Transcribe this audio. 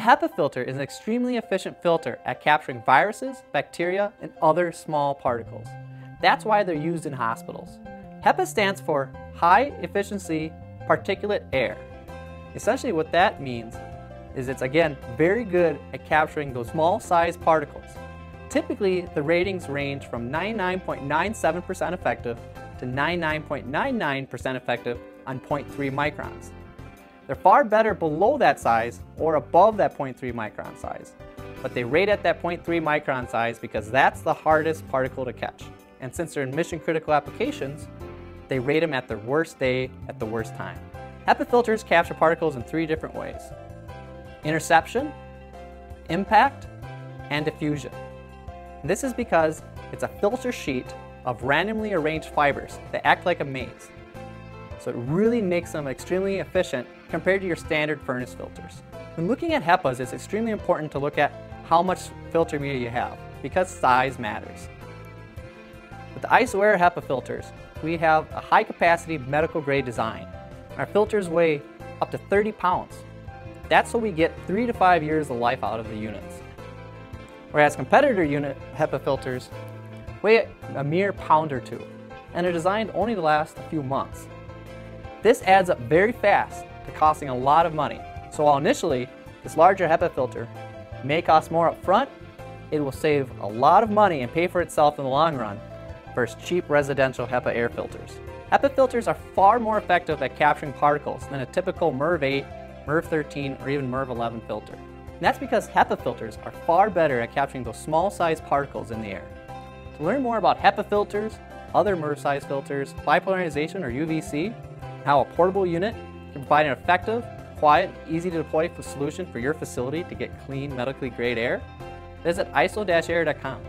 A HEPA filter is an extremely efficient filter at capturing viruses, bacteria, and other small particles. That's why they're used in hospitals. HEPA stands for High Efficiency Particulate Air. Essentially what that means is it's again very good at capturing those small sized particles. Typically, the ratings range from 99.97% effective to 99.99% effective on 0.3 microns. They're far better below that size or above that 0.3 micron size, but they rate at that 0.3 micron size because that's the hardest particle to catch. And since they're in mission critical applications, they rate them at their worst day at the worst time. HEPA filters capture particles in three different ways. Interception, impact, and diffusion. This is because it's a filter sheet of randomly arranged fibers that act like a maze. So it really makes them extremely efficient compared to your standard furnace filters. When looking at HEPAs, it's extremely important to look at how much filter media you have because size matters. With the ISO-Aire HEPA filters, we have a high capacity medical grade design. Our filters weigh up to 30 pounds. That's so we get three to five years of life out of the units. Whereas competitor unit HEPA filters weigh a mere pound or two and are designed only to last a few months. This adds up very fast to costing a lot of money. So while initially this larger HEPA filter may cost more up front, it will save a lot of money and pay for itself in the long run versus cheap residential HEPA air filters. HEPA filters are far more effective at capturing particles than a typical MERV 8, MERV 13, or even MERV 11 filter. And that's because HEPA filters are far better at capturing those small sized particles in the air. To learn more about HEPA filters, other MERV size filters, bipolar ionization or UVC, how a portable unit can provide an effective, quiet, easy to deploy solution for your facility to get clean medically grade air, visit iso-air.com.